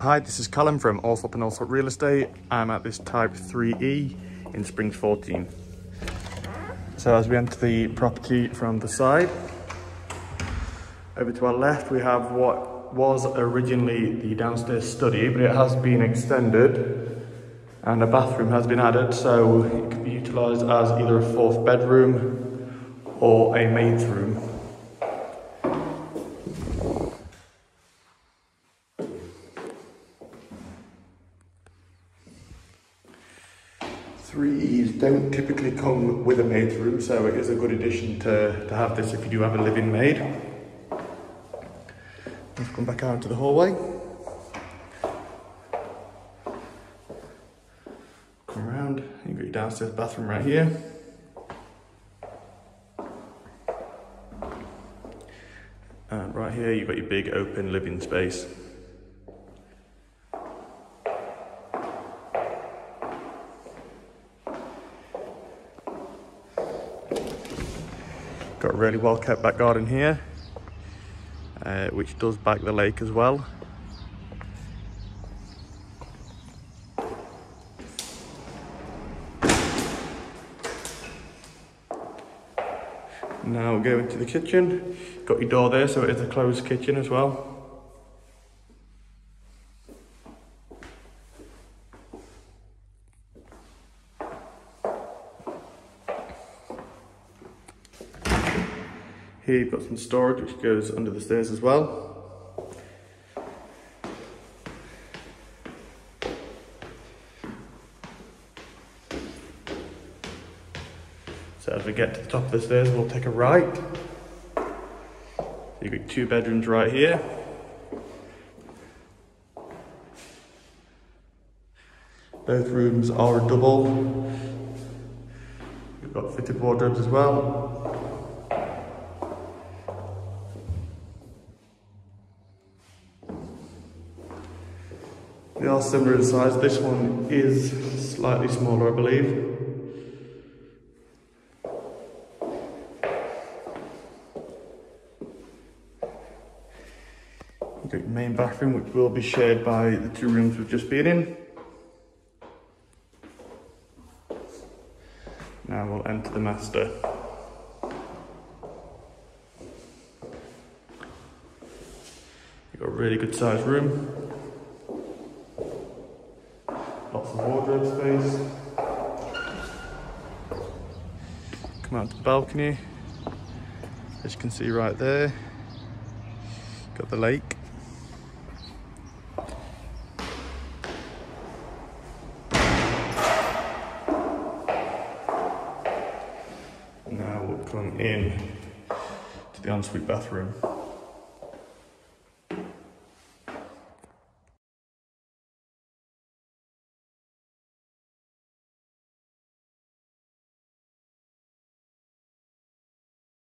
Hi, this is Callum from Allsopp and Allsopp Real Estate. I'm at this Type 3E in Springs 14. So as we enter the property from the side, over to our left we have what was originally the downstairs study, but it has been extended and a bathroom has been added, so it can be utilised as either a fourth bedroom or a maid's room. Three E's don't typically come with a maid's room, so it is a good addition to, to have this if you do have a living maid. Let's come back out into the hallway. Come around, you've got your downstairs bathroom right here. And right here, you've got your big open living space. Got a really well kept back garden here, uh, which does back the lake as well. Now we'll go into the kitchen. Got your door there, so it is a closed kitchen as well. Here you've got some storage which goes under the stairs as well. So as we get to the top of the stairs, we'll take a right. You've got two bedrooms right here. Both rooms are double. You've got fitted wardrobes as well. They are similar in size. This one is slightly smaller, I believe. You've got main bathroom, which will be shared by the two rooms we've just been in. Now we'll enter the master. You've got a really good sized room. Of wardrobe space. Come out to the balcony. As you can see right there, got the lake. Now we'll come in to the ensuite bathroom.